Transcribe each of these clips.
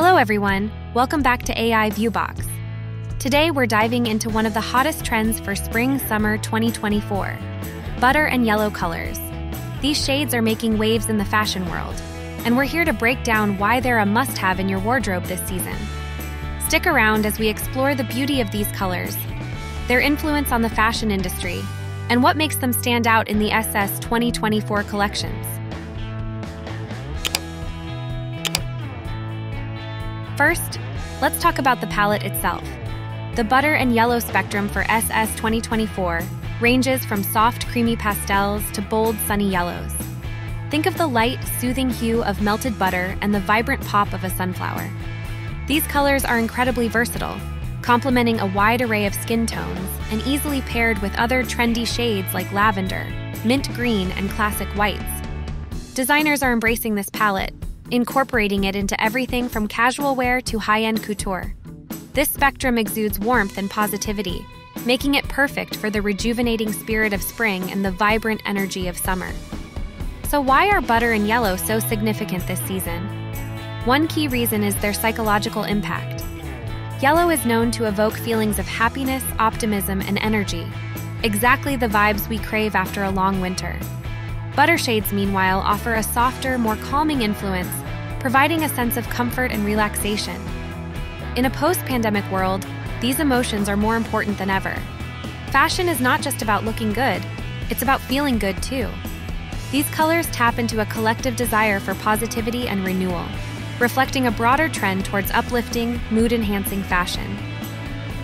Hello, everyone. Welcome back to AI Viewbox. Today, we're diving into one of the hottest trends for spring summer 2024 butter and yellow colors. These shades are making waves in the fashion world, and we're here to break down why they're a must have in your wardrobe this season. Stick around as we explore the beauty of these colors, their influence on the fashion industry, and what makes them stand out in the SS 2024 collections. First, let's talk about the palette itself. The butter and yellow spectrum for SS 2024 ranges from soft, creamy pastels to bold, sunny yellows. Think of the light, soothing hue of melted butter and the vibrant pop of a sunflower. These colors are incredibly versatile, complementing a wide array of skin tones and easily paired with other trendy shades like lavender, mint green, and classic whites. Designers are embracing this palette, incorporating it into everything from casual wear to high end couture. This spectrum exudes warmth and positivity, making it perfect for the rejuvenating spirit of spring and the vibrant energy of summer. So, why are butter and yellow so significant this season? One key reason is their psychological impact. Yellow is known to evoke feelings of happiness, optimism, and energy, exactly the vibes we crave after a long winter. Butter shades, meanwhile, offer a softer, more calming influence, providing a sense of comfort and relaxation. In a post pandemic world, these emotions are more important than ever. Fashion is not just about looking good, it's about feeling good too. These colors tap into a collective desire for positivity and renewal, reflecting a broader trend towards uplifting, mood enhancing fashion.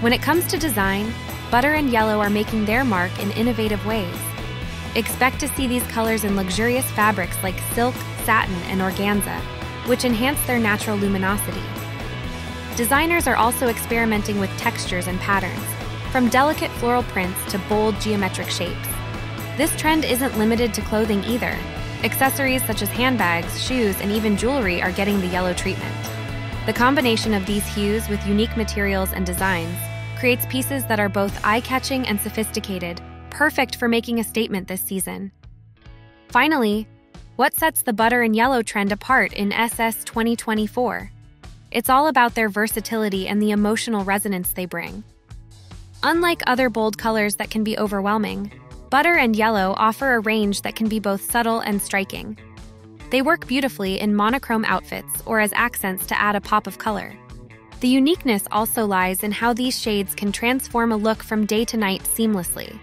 When it comes to design, butter and yellow are making their mark in innovative ways. Expect to see these colors in luxurious fabrics like silk, satin, and organza, which enhance their natural luminosity. Designers are also experimenting with textures and patterns, from delicate floral prints to bold geometric shapes. This trend isn't limited to clothing either. Accessories such as handbags, shoes, and even jewelry are getting the yellow treatment. The combination of these hues with unique materials and designs creates pieces that are both eye catching and sophisticated, perfect for making a statement this season. Finally, what sets the butter and yellow trend apart in SS 2024? It's all about their versatility and the emotional resonance they bring. Unlike other bold colors that can be overwhelming, butter and yellow offer a range that can be both subtle and striking. They work beautifully in monochrome outfits or as accents to add a pop of color. The uniqueness also lies in how these shades can transform a look from day to night seamlessly.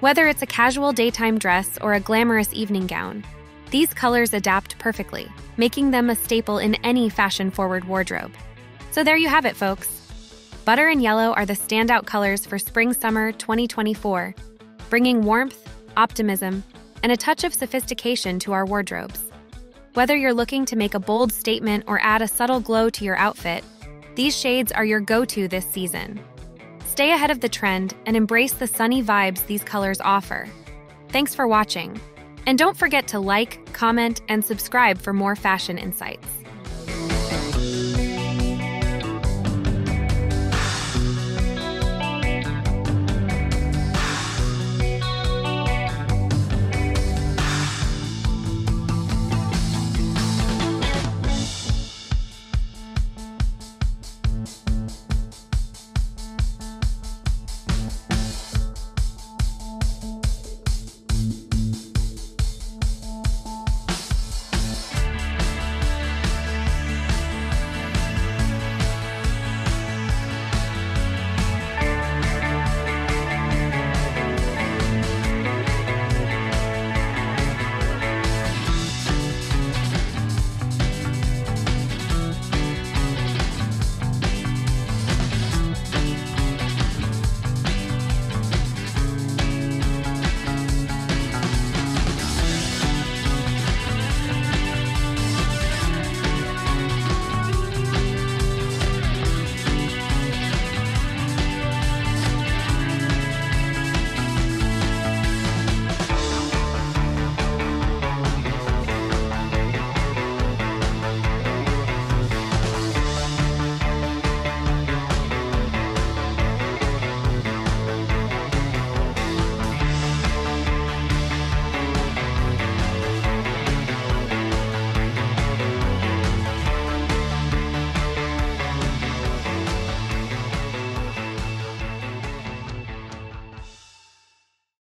Whether it's a casual daytime dress or a glamorous evening gown, these colors adapt perfectly, making them a staple in any fashion forward wardrobe. So there you have it, folks. Butter and yellow are the standout colors for spring summer 2024, bringing warmth, optimism, and a touch of sophistication to our wardrobes. Whether you're looking to make a bold statement or add a subtle glow to your outfit, these shades are your go to this season. Stay ahead of the trend and embrace the sunny vibes these colors offer. Thanks for watching. And don't forget to like, comment, and subscribe for more fashion insights.